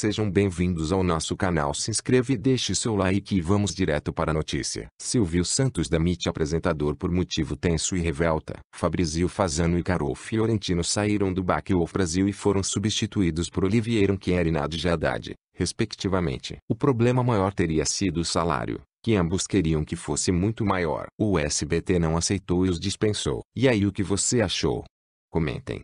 Sejam bem-vindos ao nosso canal. Se inscreva e deixe seu like e vamos direto para a notícia. Silvio Santos demite apresentador por motivo tenso e revolta. Fabrizio Fazano e Carol Fiorentino saíram do Baque ou Brasil e foram substituídos por Olivier Unquier e Nadia Haddad, respectivamente. O problema maior teria sido o salário que ambos queriam que fosse muito maior. O SBT não aceitou e os dispensou. E aí o que você achou? Comentem.